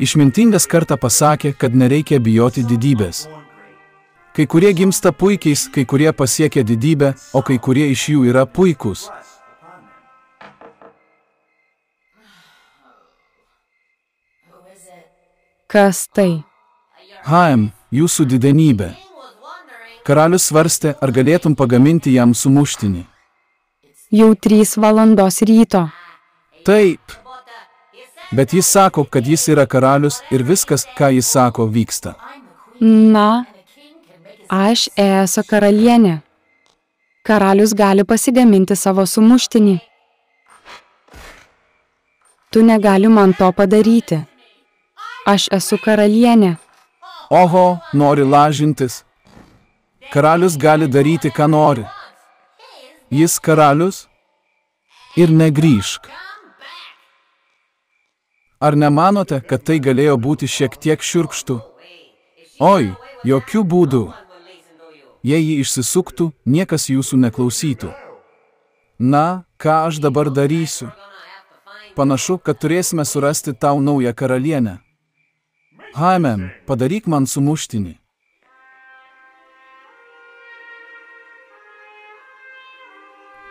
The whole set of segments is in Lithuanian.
Išmintingas kartą pasakė, kad nereikia bijoti didybės. Kai kurie gimsta puikiais, kai kurie pasiekia didybę, o kai kurie iš jų yra puikūs. Kas tai? Haim, jūsų didenybė. Karalius svarstė, ar galėtum pagaminti jam sumuštinį. Jau trys valandos ryto. Taip. Bet jis sako, kad jis yra karalius ir viskas, ką jis sako, vyksta. Na, aš esu karalienė. Karalius gali pasigaminti savo sumuštinį. Tu negali man to padaryti. Aš esu karalienė. Oho, nori lažintis. Karalius gali daryti, ką nori. Jis karalius ir negrįžk. Ar nemanote, kad tai galėjo būti šiek tiek šiurkštų? Oi, jokių būdų. Jei jį išsisuktų, niekas jūsų neklausytų. Na, ką aš dabar darysiu? Panašu, kad turėsime surasti tau naują karalienę. Haimem, padaryk man sumuštinį.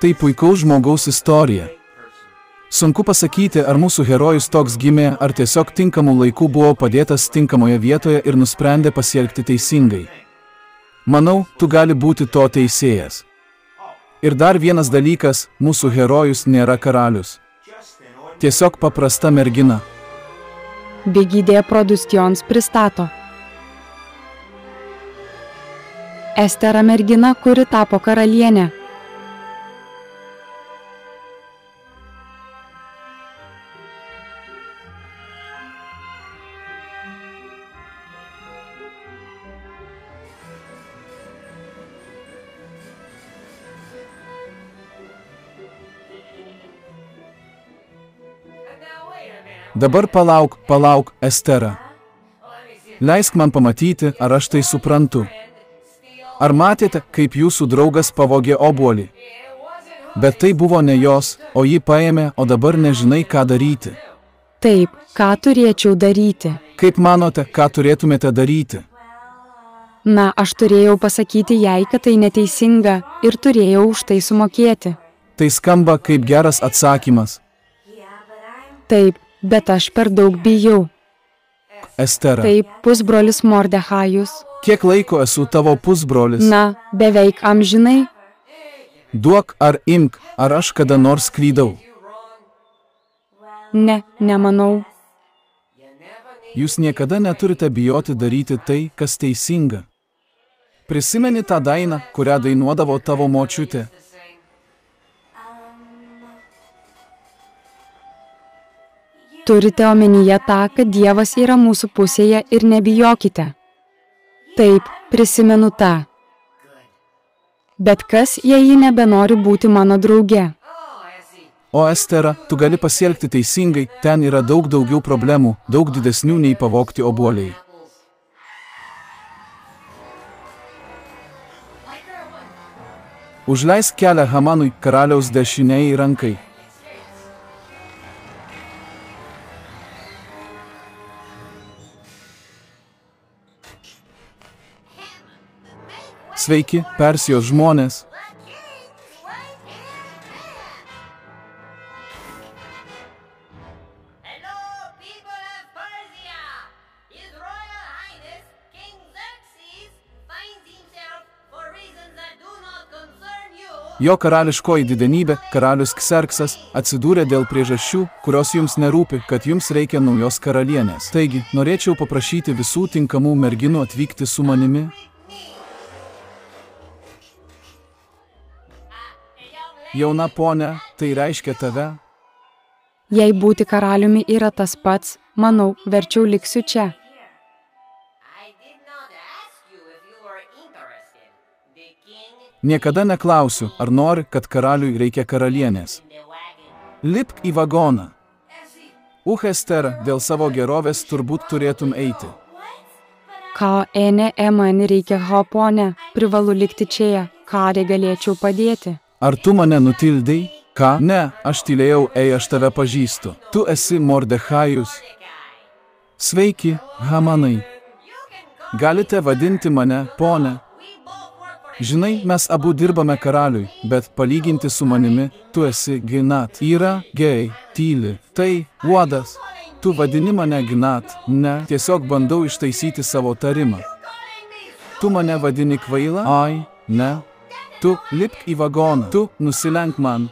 Tai puikaus žmogaus istorija. Sunku pasakyti, ar mūsų herojus toks gimė, ar tiesiog tinkamų laikų buvo padėtas tinkamoje vietoje ir nusprendė pasielgti teisingai. Manau, tu gali būti to teisėjas. Ir dar vienas dalykas, mūsų herojus nėra karalius. Tiesiog paprasta mergina. Bigidė Productions pristato. Estera mergina, kuri tapo karalienė. Dabar palauk, palauk, Estera. Leisk man pamatyti, ar aš tai suprantu. Ar matėte, kaip jūsų draugas pavogė obuolį? Bet tai buvo ne jos, o ji paėmė, o dabar nežinai, ką daryti. Taip, ką turėčiau daryti? Kaip manote, ką turėtumėte daryti? Na, aš turėjau pasakyti jai, kad tai neteisinga ir turėjau už tai sumokėti. Tai skamba kaip geras atsakymas. Taip, bet aš per daug bijau. Estera, Taip, pusbrolis Mordehajus. kiek laiko esu tavo pusbrolis? Na, beveik amžinai. Duok ar imk, ar aš kada nors klydau. Ne, nemanau. Jūs niekada neturite bijoti daryti tai, kas teisinga. Prisimeni tą dainą, kurią dainuodavo tavo močiutė. Turite omenyje tą, kad Dievas yra mūsų pusėje ir nebijokite. Taip, prisimenu tą. Bet kas, jei ji nebenori būti mano drauge? O Estera, tu gali pasielgti teisingai, ten yra daug daugiau problemų, daug didesnių nei pavogti obuoliai. Užleisk kelią Hamanui karaliaus dešiniai rankai. Not concern you. Jo karališkoji didenybė, karalius Kserksas, atsidūrė dėl priežasčių, kurios jums nerūpi, kad jums reikia naujos karalienės. Taigi, norėčiau paprašyti visų tinkamų merginų atvykti su manimi. Jauna ponė, tai reiškia tave. Jei būti karaliumi yra tas pats, manau, verčiau liksiu čia. Niekada neklausiu, ar nori, kad karaliui reikia karalienės. Lipk į vagoną. Uchester, dėl savo gerovės turbūt turėtum eiti. Ką ene e man reikia, hopone, privalu likti čia, ką galėčiau padėti. Ar tu mane nutildai? Ką? Ne, aš tylėjau, ei, aš tave pažįstu. Tu esi Mordechajus. Sveiki, Hamanai. Galite vadinti mane ponę. Žinai, mes abu dirbame karaliui, bet palyginti su manimi, tu esi Ginat. Yra gei, tyli. Tai uodas. Tu vadini mane Ginat. Ne, tiesiog bandau ištaisyti savo tarimą. Tu mane vadini kvaila? Ai, ne. Tu lipk į vagoną. Tu nusilenk man.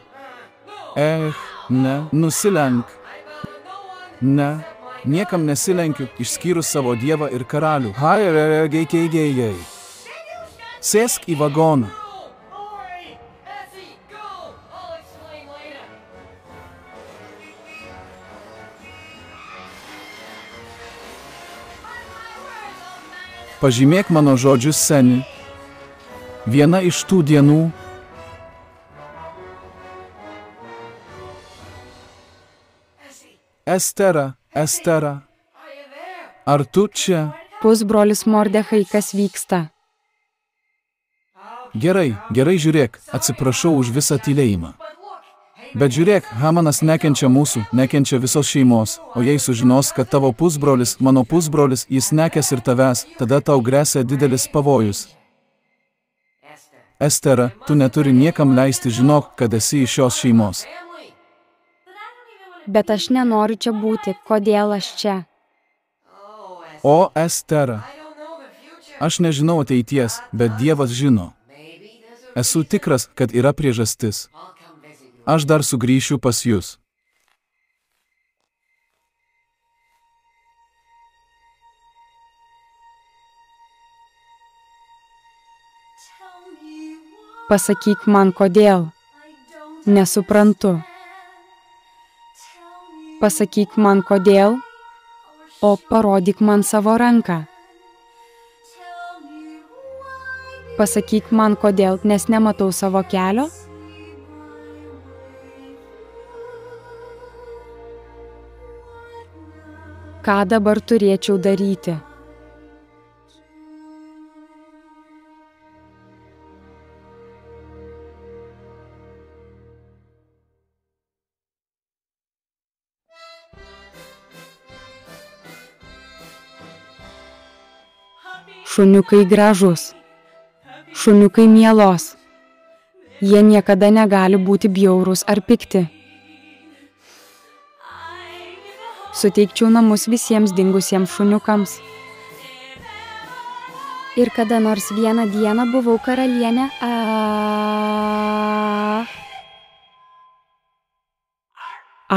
Eh, ne, nusilenk. Ne, niekam nesilenkiu, išskyrus savo dievą ir karalių. Hai, gei, gei, gei, gei. Sėsk į vagoną. Pažymėk mano žodžius seni. Viena iš tų dienų, Estera, Estera, ar tu čia? Pusbrolis Mordechai, kas vyksta? Gerai, gerai žiūrėk, atsiprašau už visą tylėjimą. Bet žiūrėk, Hamanas nekenčia mūsų, nekenčia visos šeimos, o jei sužinos, kad tavo pusbrolis, mano pusbrolis, jis nekes ir tavęs, tada tau grėsia didelis pavojus. Estera, tu neturi niekam leisti žinok, kad esi iš šios šeimos. Bet aš nenoriu čia būti. Kodėl aš čia? O Estera, aš nežinau ateities, bet Dievas žino. Esu tikras, kad yra priežastis. Aš dar sugrįšiu pas jūs. Pasakyk man kodėl. Nesuprantu. Pasakyk man kodėl, o parodyk man savo ranką. Pasakyk man kodėl, nes nematau savo kelio. Ką dabar turėčiau daryti? Šuniukai gražus. Šuniukai mielos. Jie niekada negali būti bjaurūs ar pikti. Suteikčiau namus visiems dingusiems šuniukams. Ir kada nors vieną dieną buvau karalienė. A...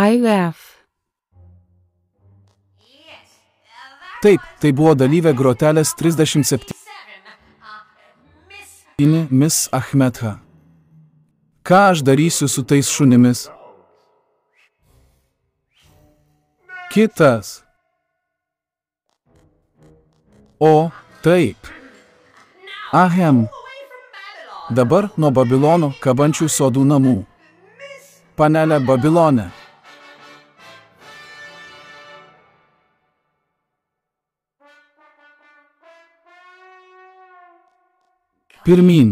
IF. Yes. Taip, tai buvo dalyvė grotelės 37 seven. Uh, Miss. Ahmedha. Ką aš darysiu su tais šunimis? Kitas. O, taip. Ahem. Dabar nuo Babilono kabančių sodų namų. Panelė Babilone. Pirmin.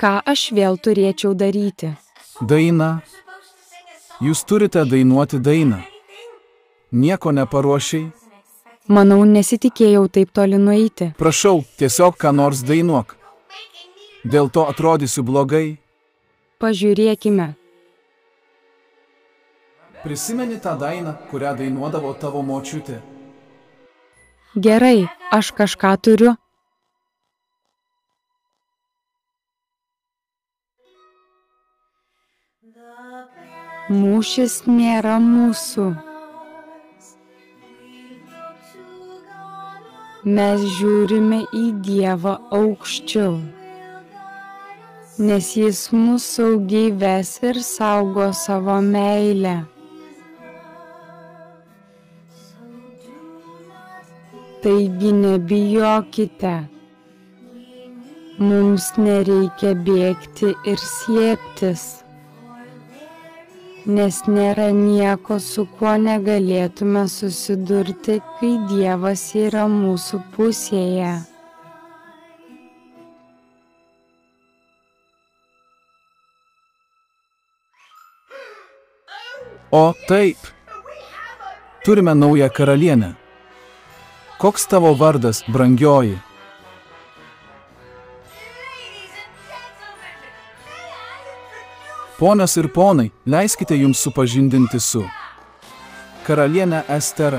Ką aš vėl turėčiau daryti? Daina. Jūs turite dainuoti dainą. Nieko neparuošiai. Manau, nesitikėjau taip toli nueiti. Prašau, tiesiog ką nors dainuok. Dėl to atrodysiu blogai. Pažiūrėkime. Prisimeni tą dainą, kurią dainuodavo tavo močiutė. Gerai, aš kažką turiu. Mūšis nėra mūsų. Mes žiūrime į Dievą aukščiau, nes Jis mus saugiai ves ir saugo savo meilę. Taigi nebijokite. Mums nereikia bėgti ir siektis, nes nėra nieko, su kuo negalėtume susidurti, kai Dievas yra mūsų pusėje. O, taip. Turime naują karalienę. Koks tavo vardas, brangioji? Ponios ir ponai, leiskite jums supažindinti su karalienė Estera.